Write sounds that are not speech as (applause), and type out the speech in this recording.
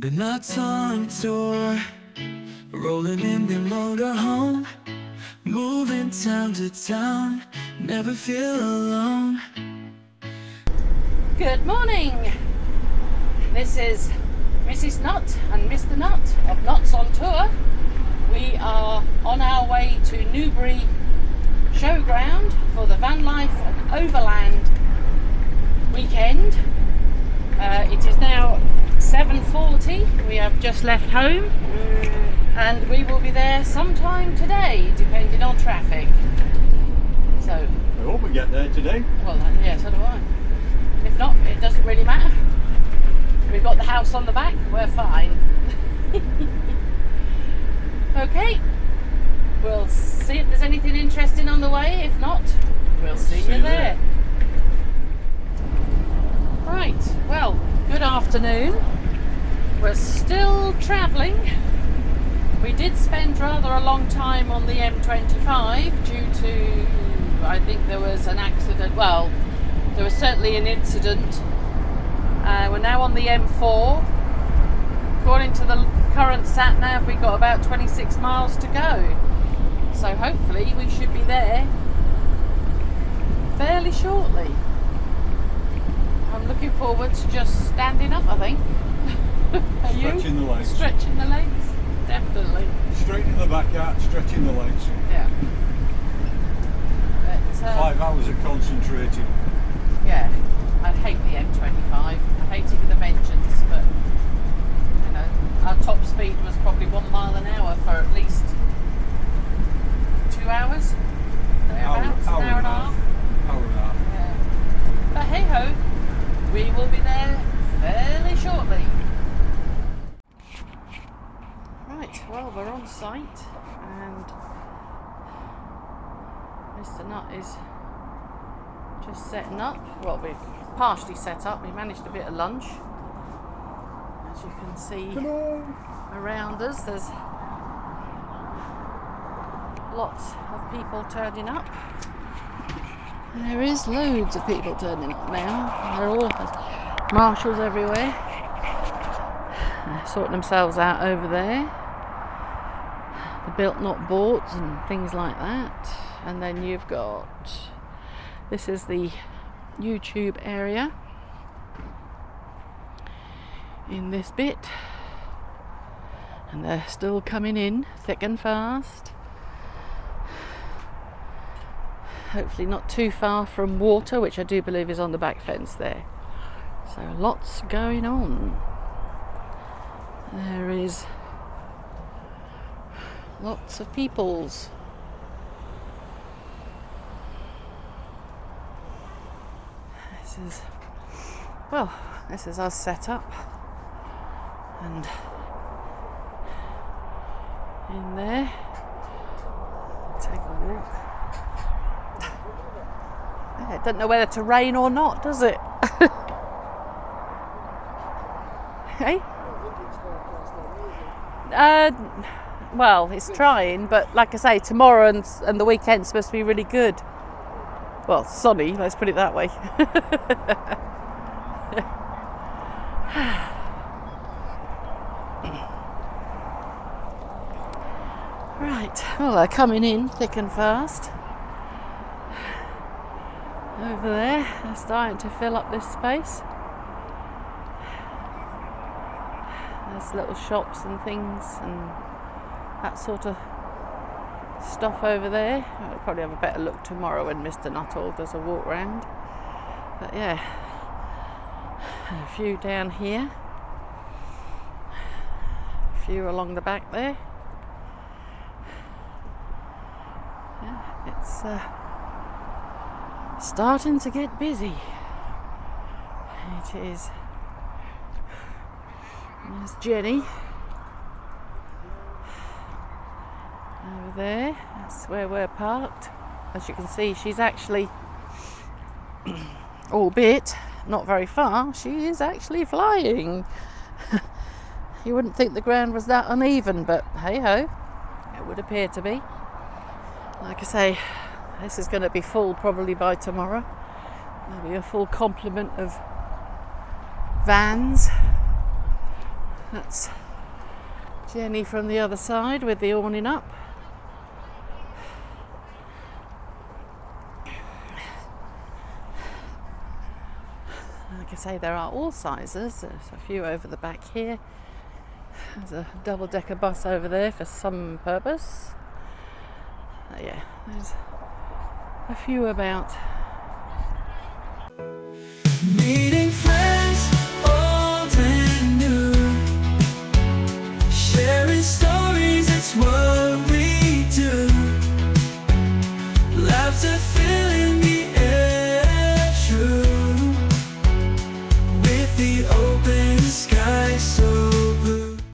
The nuts on tour, rolling in their motorhome, moving town to town, never feel alone. Good morning. This is Mrs. Nutt and Mr. Nutt of Nuts on Tour. We are on our way to Newbury Showground for the Van Life and Overland weekend. Uh, it is now 7.40. We have just left home and we will be there sometime today depending on traffic. So, I hope we get there today. well, uh, yeah, so do I. If not, it doesn't really matter. We've got the house on the back, we're fine. (laughs) okay, we'll see if there's anything interesting on the way. If not, we'll see, see you you there. Right, well, good afternoon. We're still travelling. We did spend rather a long time on the M25 due to, I think there was an accident. Well, there was certainly an incident. Uh, we're now on the M4. According to the current sat nav, we've got about 26 miles to go. So hopefully we should be there fairly shortly. I'm looking forward to just standing up, I think. Are you? Stretching the legs. Stretching the legs? Definitely. Straight in the back out, stretching the legs. Yeah. But, uh, Five hours of concentrating. Yeah, I hate the M25. I hate it with a vengeance, but you know, our top speed was probably one mile an hour for at least two hours. Hour, Thereabouts, hour an hour and a half. Hour and a half. Yeah. But hey ho, we will be there fairly shortly. Right, well, we're on site and Mr. Nut is just setting up. Well, we've partially set up, we managed a bit of lunch. As you can see around us, there's lots of people turning up. There is loads of people turning up now. They're all marshals everywhere. They're sorting themselves out over there. Built not bought and things like that. And then you've got this is the YouTube area in this bit. And they're still coming in thick and fast hopefully not too far from water, which I do believe is on the back fence there. So lots going on. There is lots of peoples. This is well, this is us set up and in there take a walk. It doesn't know whether to rain or not, does it? (laughs) hey? Uh, well, it's trying, but like I say, tomorrow and, and the weekend's supposed to be really good. Well, sunny, let's put it that way. (laughs) right, well, they're coming in thick and fast over there. They're starting to fill up this space. There's little shops and things and that sort of stuff over there. I'll probably have a better look tomorrow when Mr. Nuttall does a walk round. But yeah, a few down here, a few along the back there. Yeah, it's uh, starting to get busy. It is. There's Jenny. Over there, that's where we're parked. As you can see, she's actually, (clears throat) albeit not very far, she is actually flying. (laughs) you wouldn't think the ground was that uneven, but hey ho, it would appear to be. Like I say, this is going to be full probably by tomorrow. There'll be a full complement of vans That's Jenny from the other side with the awning up. Like I say, there are all sizes. There's a few over the back here. There's a double decker bus over there for some purpose. Uh, yeah, there's a few about